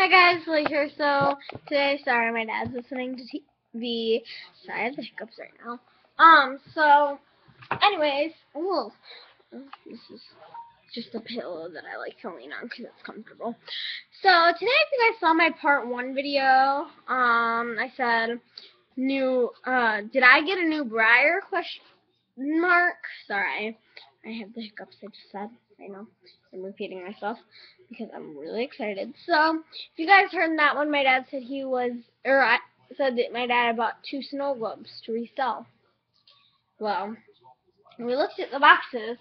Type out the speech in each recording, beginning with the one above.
Hi guys, Lee here. So today, sorry, my dad's listening to TV. Sorry, I have the hiccups right now. Um, so, anyways, oh, this is just a pillow that I like to lean on because it's comfortable. So today, if you guys saw my part one video, um, I said new. Uh, did I get a new Breyer? Question mark. Sorry, I have the hiccups. I just said. I know. I'm repeating myself because I'm really excited. So, if you guys heard that one, my dad said he was, or I said that my dad bought two snow globes to resell. Well, we looked at the boxes,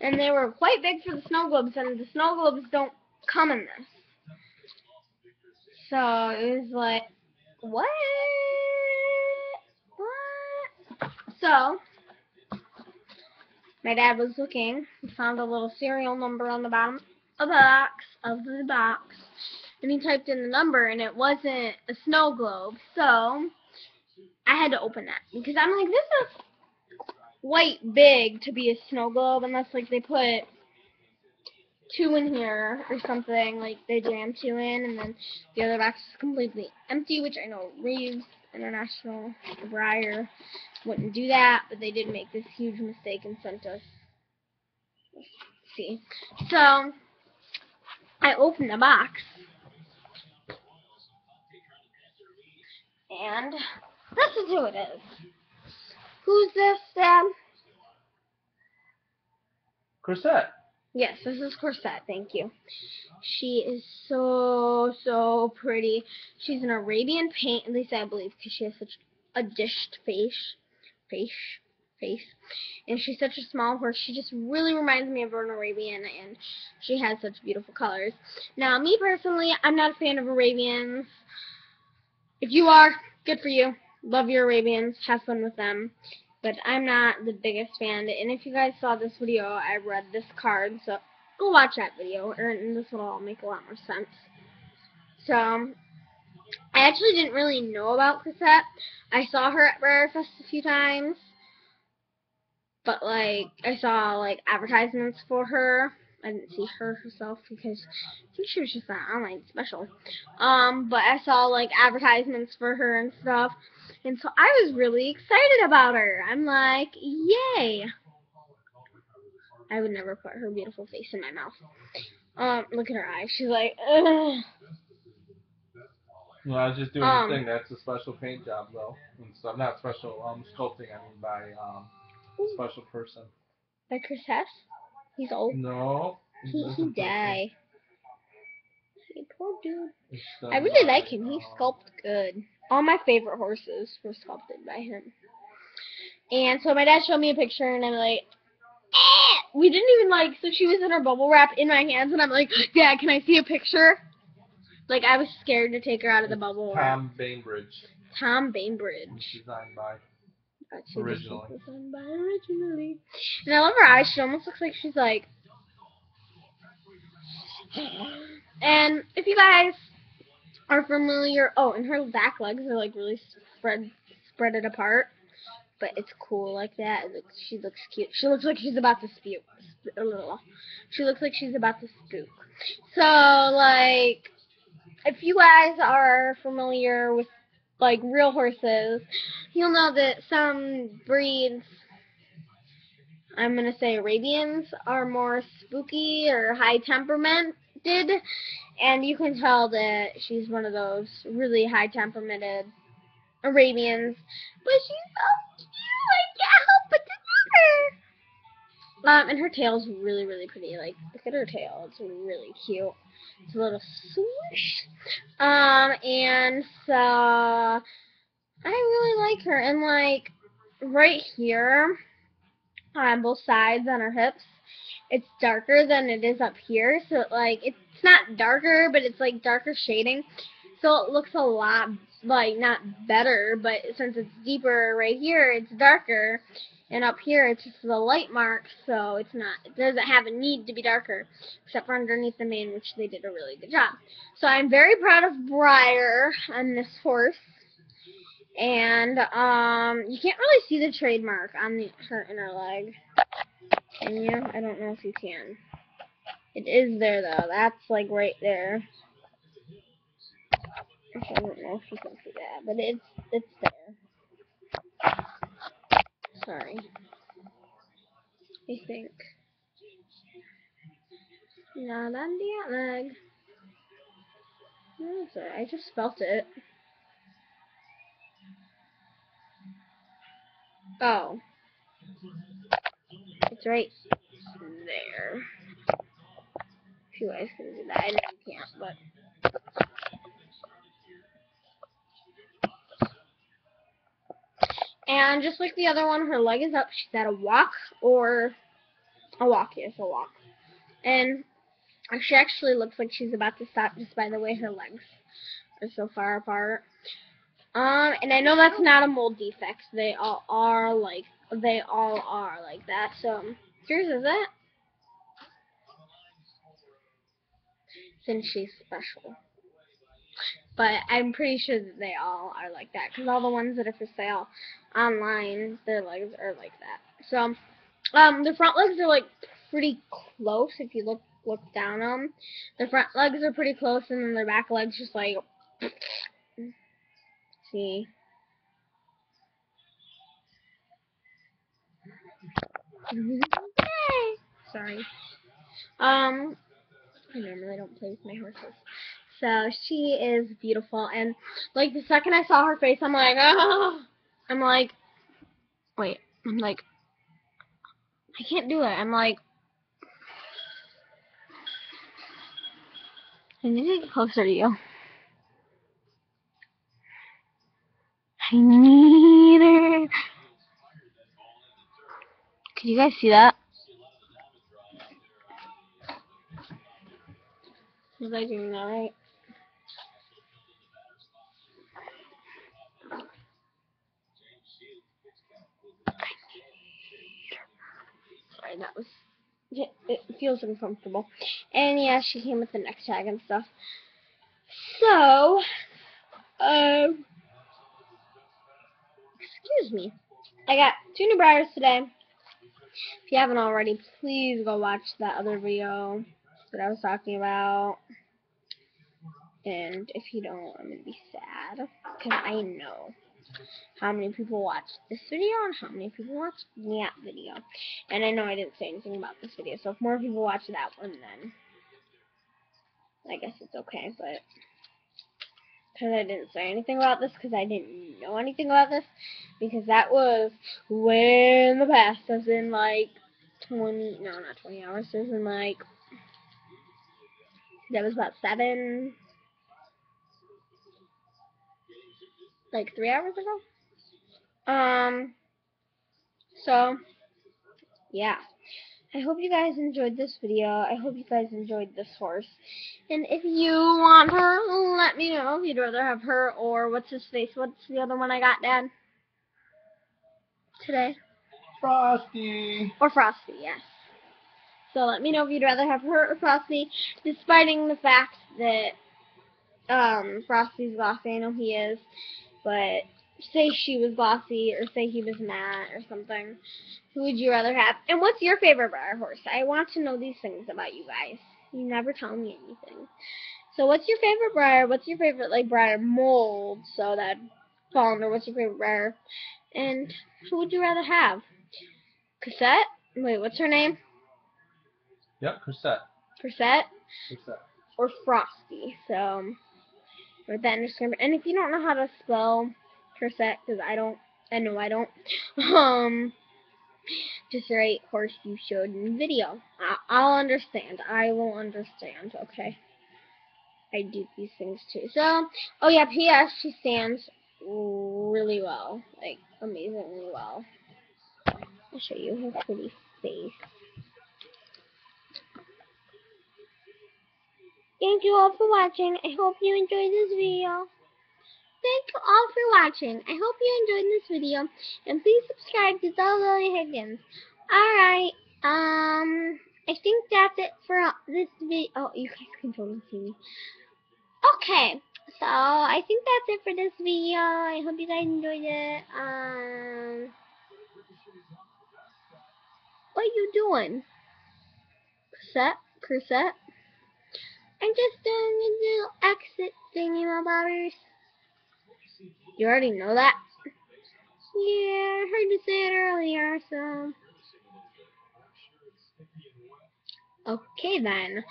and they were quite big for the snow globes, and the snow globes don't come in this. So, it was like, what? What? So, my dad was looking, he found a little serial number on the bottom of the box, of the box, and he typed in the number, and it wasn't a snow globe, so I had to open that, because I'm like, this is quite big to be a snow globe, unless, like, they put two in here or something, like, they jam two in, and then the other box is completely empty, which I know Reeves International Breyer wouldn't do that, but they did make this huge mistake and sent us. see. So, I opened the box. And this is who it is. Who's this, Dad? Corsette. Yes, this is Corsette, thank you. She is so, so pretty. She's an Arabian paint, at least I believe, because she has such a dished face. Face. Face. And she's such a small horse. She just really reminds me of an Arabian, and she has such beautiful colors. Now, me personally, I'm not a fan of Arabians. If you are, good for you. Love your Arabians. Have fun with them but I'm not the biggest fan. And if you guys saw this video, I read this card, so go watch that video, and this will all make a lot more sense. So, I actually didn't really know about Corsette. I saw her at BreyerFest a few times, but, like, I saw, like, advertisements for her. I didn't see her herself because I think she was just an online special. Um, but I saw, like, advertisements for her and stuff. And so I was really excited about her. I'm like, yay. I would never put her beautiful face in my mouth. Um, look at her eyes. She's like, ugh. No, I was just doing Um, the thing. That's a special paint job, though. And stuff. Not special um, sculpting. I mean, by um, special person. Like Chris Hess? He's old. No. He, he died. Hey, poor dude. I really like him. He sculpted good. All my favorite horses were sculpted by him. And so my dad showed me a picture, and I'm like, eh! we didn't even like. So she was in her bubble wrap in my hands, and I'm like, Dad, can I see a picture? Like I was scared to take her out of the bubble wrap. Tom Bainbridge. Tom Bainbridge. designed by. Originally. was done by originally. And I love her eyes. She almost looks like she's like. And if you guys are familiar, oh, and her back legs are like really spread, spread it apart. But it's cool like that. She looks cute. She looks like she's about to spew. sp- uh, She looks like she's about to spook. So like, if you guys are familiar with like real horses, you'll know that some breeds, I'm going to say Arabians, are more spooky or high temperamented. And you can tell that she's one of those really high temperamented Arabians. But she's so cute. I can't help but to love her. Um, and her tail's really, really pretty. Like, look at her tail. It's really cute. It's a little swoosh. Um, and so I really like her. And like right here on both sides on her hips, it's darker than it is up here. So like it's not darker, but it's like darker shading. So it looks a lot like not better, but since it's deeper right here, it's darker. And up here, it's just the light mark, so it's not, it doesn't have a need to be darker, except for underneath the mane, which they did a really good job. So I'm very proud of Breyer on this horse. And, um, you can't really see the trademark on the, her inner leg. Can you? I don't know if you can. It is there, though. That's, like, right there. I don't know if you can see that, but it's it's there. Sorry. I think. Not on the. Where is it? I just spelt it. Oh. It's right there. If you guys can do that. I know you can't, but. And just like the other one, her leg is up. She's at a walk or a walk, yes, a walk. And she actually looks like she's about to stop just by the way her legs are so far apart. Um, and I know that's not a mold defect. They all are like they all are like that. So here's is it. Since she's special. But I'm pretty sure that they all are like that because all the ones that are for sale online, their legs are like that. So, um, the front legs are like pretty close if you look look down them. The front legs are pretty close, and then their back legs just like see. Sorry. Um, I normally don't play with my horses. So she is beautiful, and like the second I saw her face, I'm like, oh, I'm like, wait, I'm like, I can't do it. I'm like, I need to get closer to you. I need her. Can you guys see that? Was I doing that right? Feels uncomfortable. And yeah, she came with the neck tag and stuff. So, um, excuse me. I got two new Breyers today. If you haven't already, please go watch that other video that I was talking about. And if you don't, I'm going to be sad. Because I know how many people watched this video and how many people watched that video. And I know I didn't say anything about this video. So if more people watch that one, then I guess it's okay. But because I didn't say anything about this because I didn't know anything about this because that was way in the past as in like 20 no not 20 hours as in like that was about seven like three hours ago um so yeah I hope you guys enjoyed this video. I hope you guys enjoyed this horse. And if you want her, let me know if you'd rather have her or what's his face. What's the other one I got, Dad? Today? Frosty. Or Frosty, yes. So let me know if you'd rather have her or Frosty, despite the fact that um, Frosty's glossy. I know he is, but say she was glossy or say he was matte or something. Who would you rather have? And what's your favorite Breyer horse? I want to know these things about you guys. You never tell me anything. So what's your favorite Breyer? What's your favorite like Breyer mold? So that fall under what's your favorite Breyer? And who would you rather have? Cassette? Wait, what's her name? Yep, Chrisette. Cassette? Chrisette. Or Frosty. So write that description. And if you don't know how to spell Cassette, because I don't, I know I don't, um, just write horse you showed in video. I I'll understand. I will understand, okay? I do these things too. So, oh yeah, P.S. She stands really well. Like, amazingly well. I'll show you her pretty face. Thank you all for watching. I hope you enjoyed this video. Thank you all for watching. I hope you enjoyed this video. And please subscribe to Bella Lily Higgins. Alright, um, I think that's it for this video. Oh, you guys can totally see me. Okay, so I think that's it for this video. I hope you guys enjoyed it. Um, what are you doing? Cassette? Cassette? I'm just doing a little exit Stingy bobbers. You already know that? Yeah, I heard you say it earlier, so. Okay then.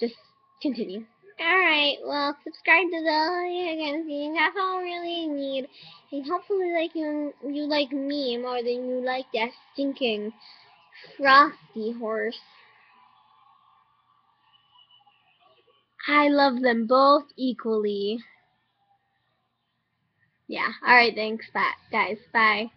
Just continue. Alright, well, subscribe to the again. That's all really need. And hopefully, like you, you like me more than you like that stinking frosty horse. I love them both equally. Yeah. Alright, thanks. Bye, guys. Bye.